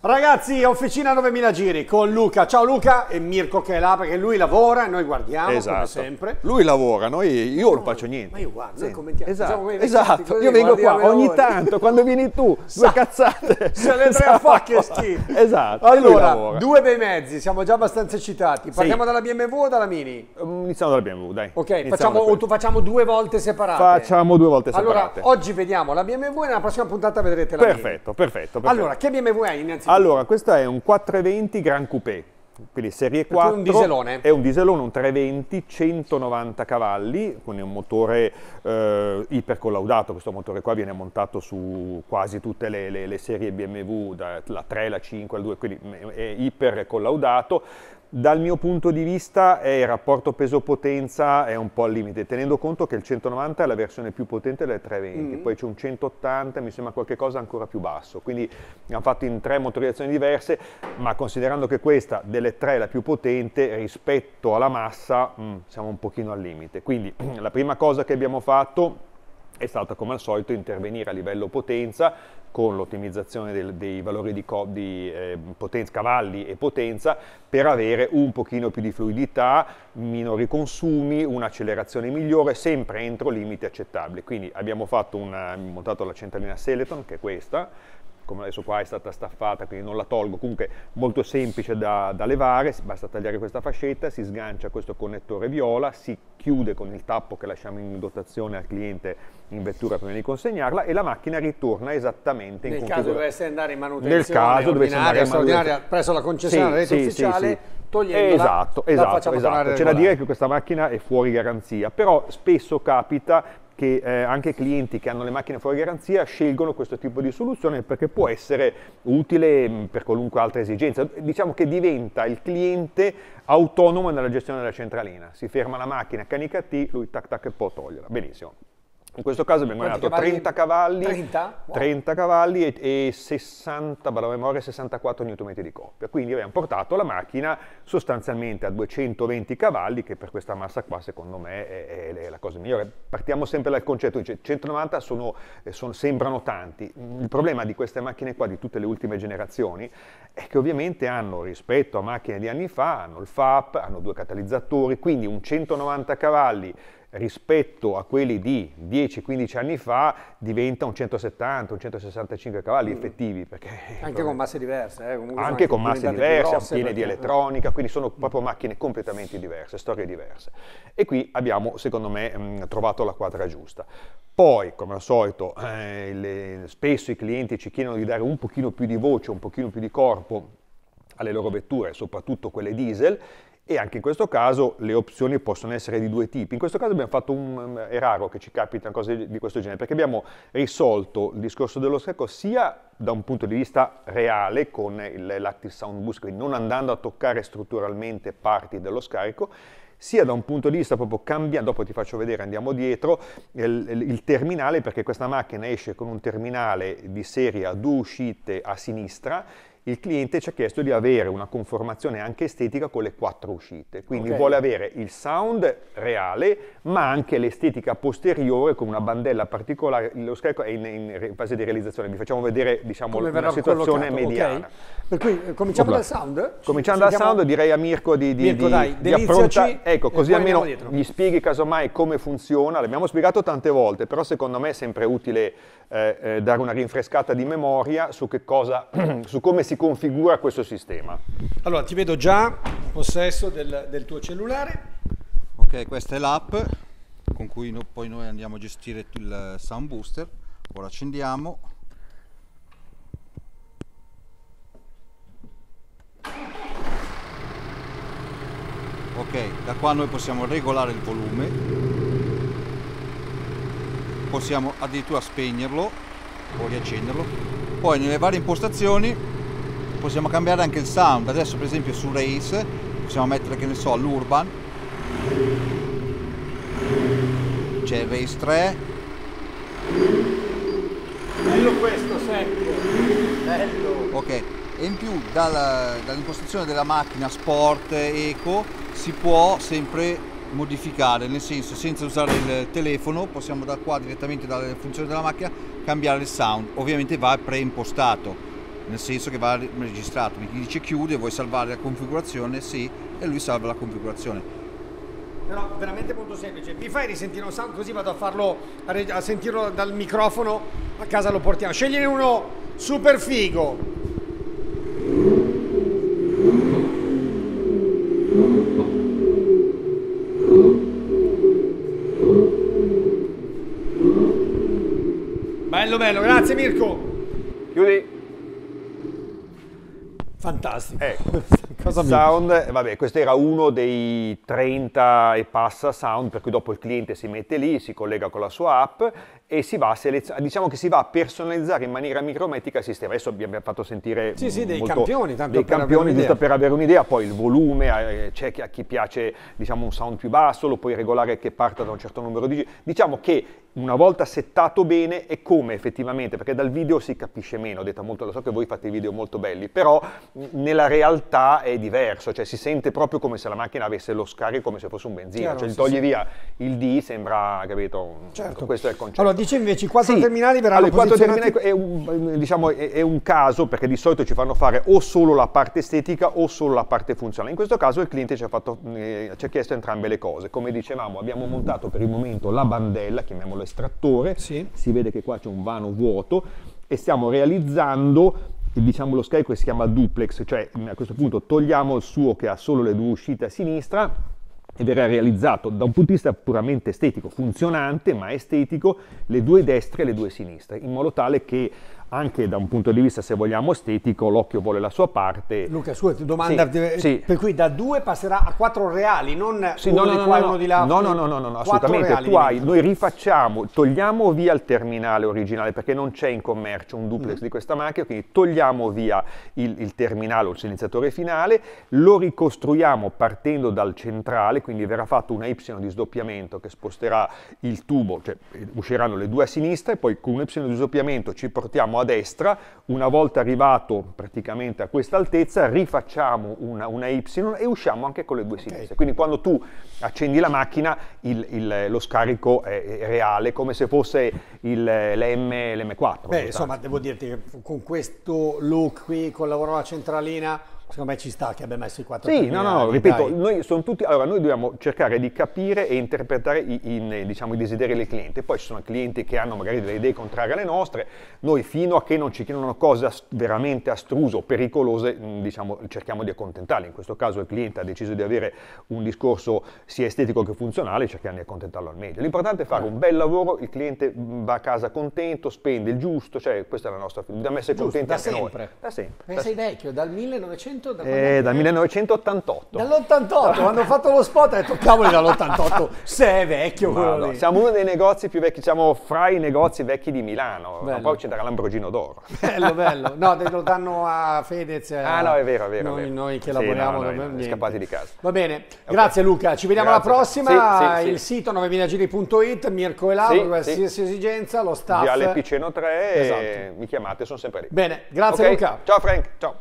Ragazzi, Officina 9000 Giri con Luca. Ciao Luca e Mirko che è là perché lui lavora e noi guardiamo Esatto. come sempre. Lui lavora, noi, io non faccio niente. Ma io guardo, noi Sì. commentiamo. Facciamo Esatto, vecchietti esatto. io vengo qua ogni lavori. tanto, quando vieni tu, due cazzate. Se le tre a fa che schifo. Esatto, e lui Allora, due bei mezzi, siamo già abbastanza eccitati. Parliamo dalla BMW o dalla Mini? Mm, Iniziamo dalla BMW, dai. Ok, facciamo, da o questo. tu- facciamo due volte separate. Facciamo due volte Allora, separate. oggi vediamo la BMW e nella prossima puntata vedrete la Mini. perfetto, perfetto, perfetto. Allora, che BMW hai innanzitutto? Allora, questo è un 420 Gran Coupé, quindi serie 4. un dieselone? È un dieselone, un 320, 190 cavalli, con un motore eh, ipercollaudato. Questo motore qua viene montato su quasi tutte le, le- le serie BMW, da- la 3, la 5, la 2, quindi è iper collaudato. Dal mio punto di vista è il rapporto peso-potenza è un po' al limite, tenendo conto che il 190 è la versione più potente del 320, Mm. poi c'è un 180, mi sembra qualche cosa ancora più basso, quindi hanno fatto in tre motorizzazioni diverse, ma considerando che questa delle tre è la più potente rispetto alla massa, mm, siamo un pochino al limite. Quindi la prima cosa che abbiamo fatto è stata come al solito intervenire a livello potenza con l'ottimizzazione del- dei valori di, co- di, eh, potenza, cavalli e potenza per avere un pochino più di fluidità, minori consumi, un'accelerazione migliore, sempre entro limiti accettabili. Quindi abbiamo una, montato la centralina Seleton, che è questa, come adesso qua è stata staffata, quindi non la tolgo, comunque molto semplice da, da levare, basta tagliare questa fascetta, si sgancia questo connettore viola, si chiude con il tappo che lasciamo in dotazione al cliente in vettura prima di consegnarla e la macchina ritorna esattamente in Nel caso configurazione. dovesse andare in manutenzione Nel caso dovesse andare in manutenzione. presso la concessionaria Sì, rete sì, ufficiale, sì, sì. togliendola, Esatto, esatto, facciamo esatto. C'è da dire che questa macchina è fuori garanzia, però spesso capita che eh, anche clienti che hanno le macchine fuori garanzia scelgono questo tipo di soluzione perché può essere utile mh, per qualunque altra esigenza. Diciamo che diventa il cliente autonomo nella gestione della centralina. Si ferma la macchina, canica T, lui tac tac e può toglierla. Benissimo. In questo caso abbiamo cavalli? 30 cavalli, 30? Wow. 30 cavalli e, e 60, vado a memoria, 64 Nm di coppia. Quindi abbiamo portato la macchina sostanzialmente a 220 cavalli, che per questa massa qua secondo me è, è la cosa migliore. Partiamo sempre dal concetto, dice 190 sono, eh, sono- sembrano tanti. Il problema di queste macchine qua, di tutte le ultime generazioni, è che ovviamente hanno, rispetto a macchine di anni fa, hanno il FAP, hanno due catalizzatori, quindi un 190 cavalli rispetto a quelli di 10-15 anni fa diventa un 170, un 165 cavalli effettivi. Perché, Anche con masse diverse. Eh, anche con masse diverse, piene di perché- elettronica, quindi sono proprio macchine completamente diverse, storie diverse. E qui abbiamo, secondo me, mh, trovato la quadra giusta. Poi, come al solito, eh, le- spesso i clienti ci chiedono di dare un pochino più di voce, un pochino più di corpo alle loro vetture, soprattutto quelle diesel, e anche in questo caso le opzioni possono essere di due tipi. In questo caso abbiamo fatto un, è raro che ci capitano cose di questo genere, perché abbiamo risolto il discorso dello scarico sia da un punto di vista reale con l'Active Sound Boost, quindi non andando a toccare strutturalmente parti dello scarico, sia da un punto di vista proprio cambiando, dopo ti faccio vedere, andiamo dietro, il- il terminale, perché questa macchina esce con un terminale di serie a due uscite a sinistra, il cliente ci ha chiesto di avere una conformazione anche estetica con le quattro uscite, quindi Ok. vuole avere il sound reale, ma anche l'estetica posteriore con una bandella particolare, lo scarico è in, in fase di realizzazione, vi facciamo vedere diciamo, verrà situazione mediana. Per cui eh, cominciamo Opla. dal sound? Cominciando dal sound, direi a Mirko di, di, Mirko, di- dai, di appronta- Ecco, così almeno gli spieghi casomai come funziona. L'abbiamo spiegato tante volte, però secondo me è sempre utile eh, eh, dare una rinfrescata di memoria su, che cosa, su come si configura questo sistema. Allora, ti vedo già in possesso del, del tuo cellulare. Ok, questa è l'app con cui no- poi noi andiamo a gestire il sound booster. Ora accendiamo. Ok, da qua noi possiamo regolare il volume. Possiamo addirittura spegnerlo o riaccenderlo. Poi nelle varie impostazioni possiamo cambiare anche il sound. Adesso per esempio su Race possiamo mettere che ne so l'urban c'è il Race 3 Bello questo, secco. Bello. ok e in più dalla- dall'impostazione della macchina sport eco si può sempre modificare nel senso senza usare il telefono possiamo da qua direttamente dalle funzioni della macchina cambiare il sound ovviamente va preimpostato nel senso che va registrato, mi dice chiude, vuoi salvare la configurazione? Sì, e lui salva la configurazione. Però veramente molto semplice. Mi fai risentire un sound così vado a farlo a, reg- a sentirlo dal microfono, a casa lo portiamo. Scegliene uno super figo. Bello bello, grazie Mirko. Chiudi. Fantastico. Ecco, Cosa sound, eh, vabbè, questo era uno dei 30 e passa sound, per cui dopo il cliente si mette lì, si collega con la sua app e si va a selezionare, diciamo che si va a personalizzare in maniera micrometrica il sistema. Adesso abbiamo fatto sentire Sì, sì, dei campioni, tanto dei per campioni giusto per avere un'idea, poi il volume, eh, c'è a chi piace diciamo, un sound più basso, lo puoi regolare che parta da un certo numero di giri. Diciamo che una volta settato bene è come effettivamente, perché dal video si capisce meno, ho detto molto, lo so che voi fate video molto belli, però nella realtà è diverso, cioè si sente proprio come se la macchina avesse lo scarico come se fosse un benzina, Chiaro, cioè sì, togli sì. via il D, sembra, capito? Certo. Questo è il concetto. Allora, dice invece i quattro Sì, terminali verranno allora, i quattro posizionati... terminali è un, diciamo, è- è un caso perché di solito ci fanno fare o solo la parte estetica o solo la parte funzionale. In questo caso il cliente ci ha, fatto, eh, ci ha chiesto entrambe le cose. Come dicevamo abbiamo montato per il momento la bandella, chiamiamolo estrattore, Sì. si vede che qua c'è un vano vuoto e stiamo realizzando diciamo, lo scarico che si chiama duplex, cioè a questo punto togliamo il suo che ha solo le due uscite a sinistra e verrà realizzato da un punto di vista puramente estetico, funzionante ma estetico, le due destre e le due sinistre, in modo tale che anche da un punto di vista, se vogliamo, estetico, l'occhio vuole la sua parte. Luca, scusa, ti domanda, Sì, eh, sì. per cui da due passerà a quattro reali, non Sì, uno no, no, di qua no, uno di là. No, no, no, no, no, assolutamente. reali Tu hai, noi rifacciamo, togliamo via il terminale originale perché non c'è in commercio un Mm. duplex di questa macchina, quindi togliamo via il, il terminale o il silenziatore finale, lo ricostruiamo partendo dal centrale, quindi verrà fatto una Y di sdoppiamento che sposterà il tubo, cioè eh, usciranno le due a sinistra e poi con un Y di sdoppiamento ci portiamo a destra, una volta arrivato praticamente a questa altezza rifacciamo una, una Y e usciamo anche con le due sinistre. Quindi quando tu accendi la macchina il- il- lo scarico è, è reale, come se fosse il, l'M, l'M4. Beh, insomma, devo dirti che con questo look qui, lavoro alla centralina, secondo me ci sta che abbia messo i quattro Sì, no, no, no, terminali, ripeto, noi, sono tutti, allora, noi dobbiamo cercare di capire e interpretare i, in, diciamo, i desideri del cliente. Poi ci sono clienti che hanno magari delle idee contrarie alle nostre, noi fino a che non ci chiedono cose veramente astruse o pericolose, mh, diciamo, cerchiamo di accontentarli. In questo caso il cliente ha deciso di avere un discorso sia estetico che funzionale, cerchiamo di accontentarlo al meglio. L'importante è fare un bel lavoro, il cliente mh, va a casa contento, spende il giusto, cioè questa è la nostra, dobbiamo essere Giusto, contenti da anche sempre. noi. Da sempre. Eh, da sei vecchio, dal 1900? Da quando Eh, è dal che- 1988. Dall'88, quando ho fatto lo spot ho detto cavoli dall'88, se è vecchio quello no, siamo uno dei negozi più vecchi, siamo fra i negozi vecchi di Milano. Bello. Poi ci darà Lamborghino d'oro. Bello, bello. No, lo danno a Fedez. a- Ah, no, è vero, è vero, è Noi, vero. noi che Sì, lavoriamo. no, noi scappati di casa. Va bene, grazie Luca. Ci vediamo Grazie. alla prossima. Sì, sì, Il sito 9000giri.it, Mirko e Sì, qualsiasi esigenza, lo staff. Viale Piceno 3 Esatto. mi chiamate, sono sempre lì. Bene, grazie Ok? Luca. Ciao Frank, ciao.